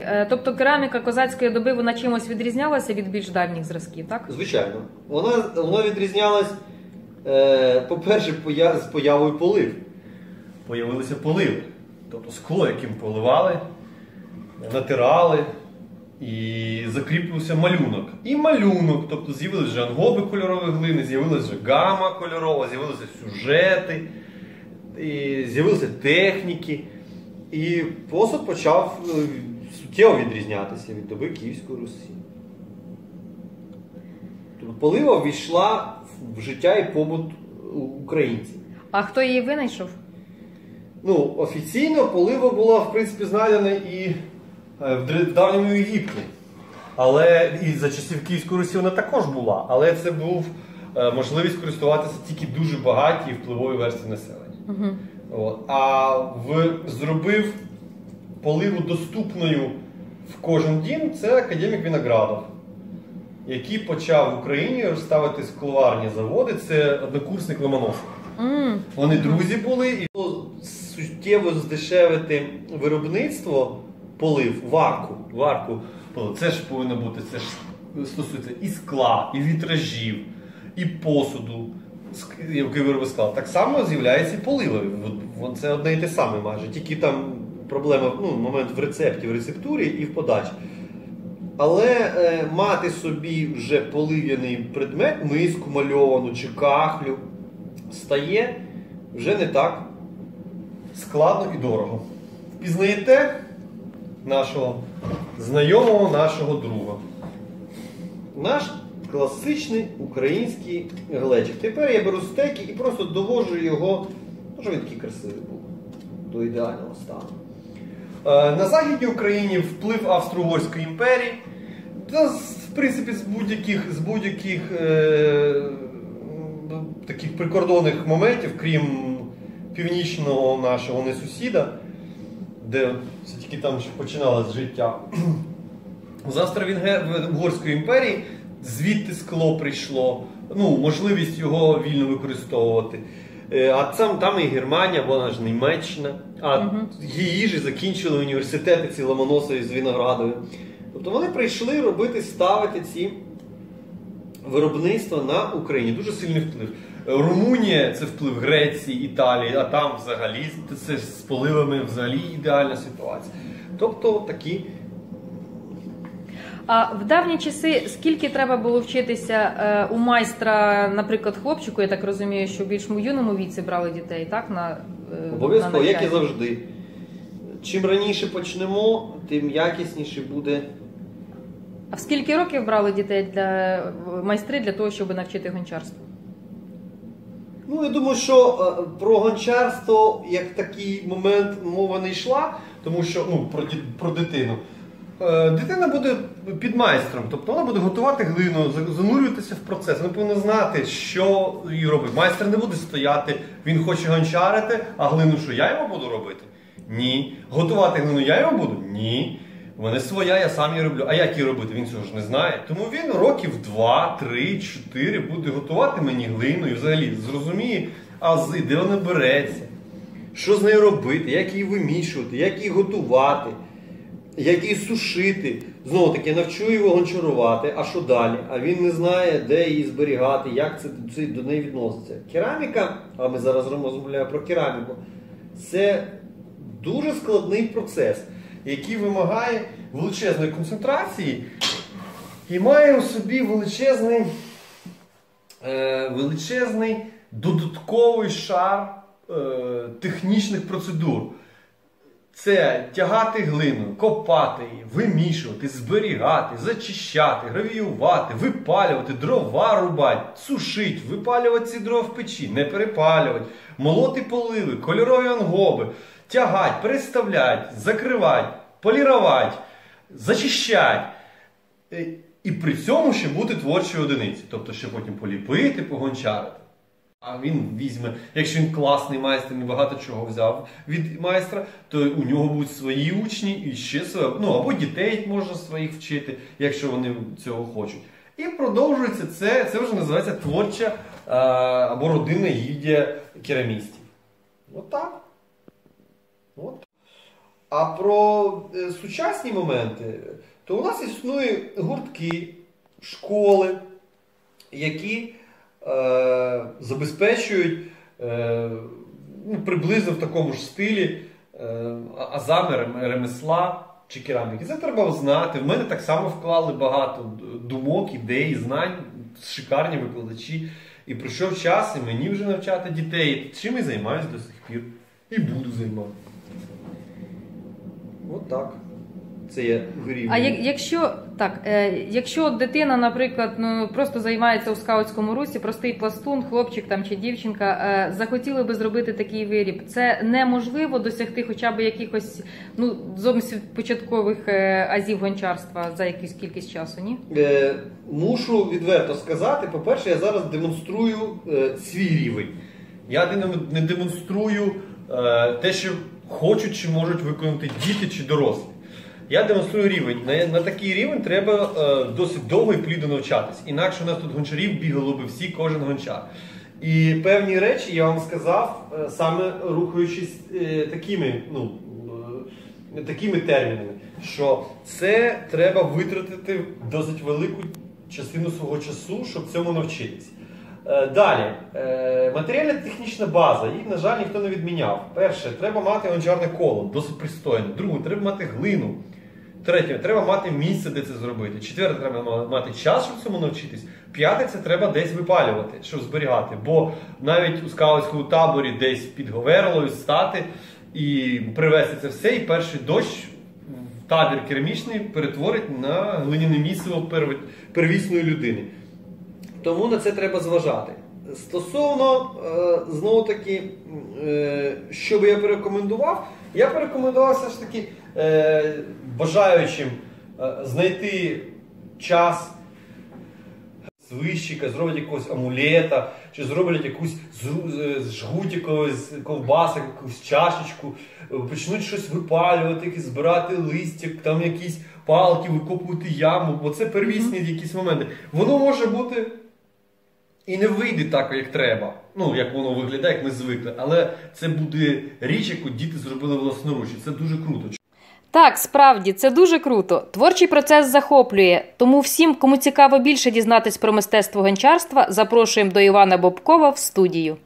Е, Тобто кераміка козацької доби вона чимось відрізнялася від більш давніх зразків, так? Звичайно. Вона, вона відрізнялась, е, по-перше, поя- з появою полив. Появилися поливи. Тобто скло, яким поливали, натирали і закріплювався малюнок. І малюнок, тобто з'явилися вже ангоби кольорової глини, з'явилася вже гама кольорова, з'явилися сюжети, і з'явилися техніки. І посуд почав е, суттєво відрізнятися від доби Київської Русі. Тобто полива ввійшла в життя і побут українців. А хто її винайшов? Ну, офіційно полива була, в принципі, знайдена і е, в давньому Єгипті. Але і за часів Київської Русі вона також була. Але це був е, можливість користуватися тільки дуже багаті і впливові версії населення. Угу. От. А в, зробив поливу доступною в кожен дім це академік Виноградов, який почав в Україні розставити скловарні заводи. Це однокурсник Ломоносов. м Вони друзі були і суттєво здешевити виробництво полив, варку. варку. Це ж повинно бути, це ж стосується і скла, і вітражів, і посуду, який вироби скла. Так само з'являється і поливи. Це одне і те саме майже. Тільки там проблема, ну, момент в рецепті, в рецептурі і в подачі. Але е, мати собі вже полив'яний предмет, миску мальовану чи кахлю, стає вже не так складно і дорого. Впізнаєте нашого знайомого, нашого друга. Наш класичний український глечик. Тепер я беру стеки і просто довожу його, щоб він такий красивий був, до ідеального стану. Е, На Західній Україні вплив Австро-Угорської імперії. Та, в принципі, з будь-яких, з будь-яких е, таких прикордонних моментів, крім північного нашого не сусіда, де все тільки там починалось життя. З Австро-Угорської імперії звідти скло прийшло, ну, можливість його вільно використовувати. Е, А там, там і Германія, вона ж Німеччина, а Мгм. її ж закінчили університети ці Ломоносові з Виноградові. Тобто вони прийшли робити, ставити ці виробництва на Україні. Дуже сильний вплив. Румунія це вплив Греції, Італії, а там взагалі це з поливами взагалі ідеальна ситуація. Тобто такі А в давні часи скільки треба було вчитися е, у майстра, наприклад, хлопчику, я так розумію, що в більш юному віці брали дітей, так? На, е, Обов'язково, як і завжди. Чим раніше почнемо, тим якісніше буде. А в скільки років брали дітей для майстри для того, щоб навчити гончарству? Ну, я думаю, що е, про гончарство як такий момент мова не йшла, тому що ну, про, про дитину. Е, Дитина буде під майстром, тобто вона буде готувати глину, занурюватися в процес. Вона повинна знати, що їй робить. Майстер не буде стояти, він хоче гончарити, а глину що я йому буду робити? Ні. Готувати глину я йому буду? Ні. Вона своя, я сам її роблю. А як її робити? Він цього ж не знає. Тому він років 2, 3, 4 буде готувати мені глину і взагалі зрозуміє ази, де вона береться, що з нею робити, як її вимішувати, як її готувати, як її сушити. Знову таки, навчу його гончарувати, а що далі? А він не знає, де її зберігати, як це, це до неї відноситься. Кераміка, а ми зараз розмовляємо про кераміку, це дуже складний процес, який вимагає величезної концентрації і має у собі величезний, е, величезний додатковий шар е, технічних процедур. Це тягати глину, копати її, вимішувати, зберігати, зачищати, гравіювати, випалювати, дрова рубати, сушити, випалювати ці дрова в печі, не перепалювати, молоти поливи, кольорові ангоби, тягати, переставляти, закривати, полірувати, зачищати. Е, І при цьому ще бути творчою одиниці, тобто ще потім поліпити, погончарити. А він візьме, якщо він класний майстер, він багато чого взяв від майстра, то у нього будуть свої учні і ще своє, ну або дітей можна своїх вчити, якщо вони цього хочуть. І продовжується це, це вже називається творча а, або родинна гільдія керамістів. От так. От. А про е, сучасні моменти, то у нас існують гуртки, школи, які е, забезпечують е, ну, приблизно в такому ж стилі е, азами ремесла чи кераміки. Це треба знати. В мене так само вклали багато думок, ідей, знань, шикарні викладачі. І прийшов час, і мені вже навчати дітей. Чим і займаюся до сих пір. І буду займатися. От так. Це я горів. А як, якщо так, е, якщо дитина, наприклад, ну просто займається у скаутському русі, простий пластун, хлопчик там чи дівчинка, е, захотіли би зробити такий виріб, це неможливо досягти хоча б якихось ну зовсім початкових е, азів гончарства за якусь кількість часу, ні? Е, мушу відверто сказати, по-перше, я зараз демонструю е, свій рівень. Я не, не демонструю е, те, що хочуть чи можуть виконати діти чи дорослі. Я демонструю рівень. На, на такий рівень треба е, досить довго і плідно навчатись. Інакше у нас тут гончарів бігало би всі, кожен гончар. І певні речі я вам сказав, е, саме рухаючись е, такими, ну, е, такими термінами, що це треба витратити досить велику частину свого часу, щоб цьому навчитись. Е, Далі, е, матеріальна технічна база, їх, на жаль, ніхто не відміняв. Перше, треба мати гончарне коло, досить пристойне. Друге, треба мати глину. Третє, треба мати місце, де це зробити. Четверте, треба мати час, щоб цьому навчитись. П'яте, це треба десь випалювати, щоб зберігати. Бо навіть у скаутському таборі десь під Говерлою стати і привезти це все, і перший дощ в табір керамічний перетворить на глиняне місиво первісної людини. Тому на це треба зважати. Стосовно, е, знову таки, е, що би я порекомендував, я порекомендував все ж таки е, бажаючим е, знайти час свищика, зроблять якогось амулета, чи зроблять якусь з жгутікової ковбаси, якусь чашечку, е, почнуть щось випалювати, якісь збирати листя, там якісь палки, викопувати яму, бо це первісні якісь моменти. Воно може бути і не вийде так, як треба. Ну, як воно виглядає, як ми звикли. Але це буде річ, яку діти зробили власноруч. Це дуже круто. Так, справді це дуже круто. Творчий процес захоплює. Тому всім, кому цікаво більше дізнатись про мистецтво гончарства, запрошуємо до Івана Бобкова в студію.